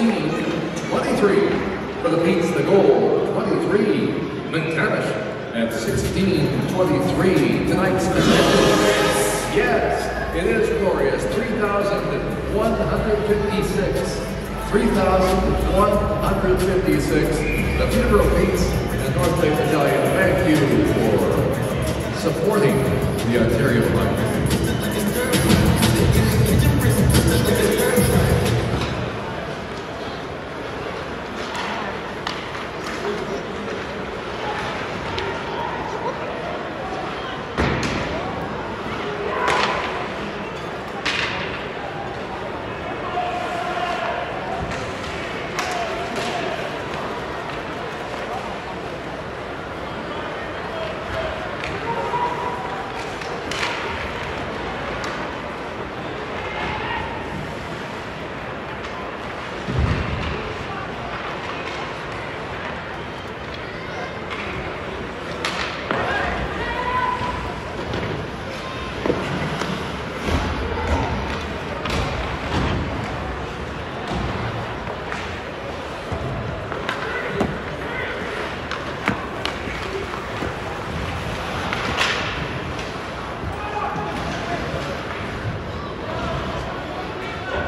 16-23. For the Petes the goal, 23, McTavish at 16-23. Tonight's Yes, it is glorious. 3,156. 3,156. The Peterborough Petes and North Bay Battalion, thank you for supporting the Ontario Flag.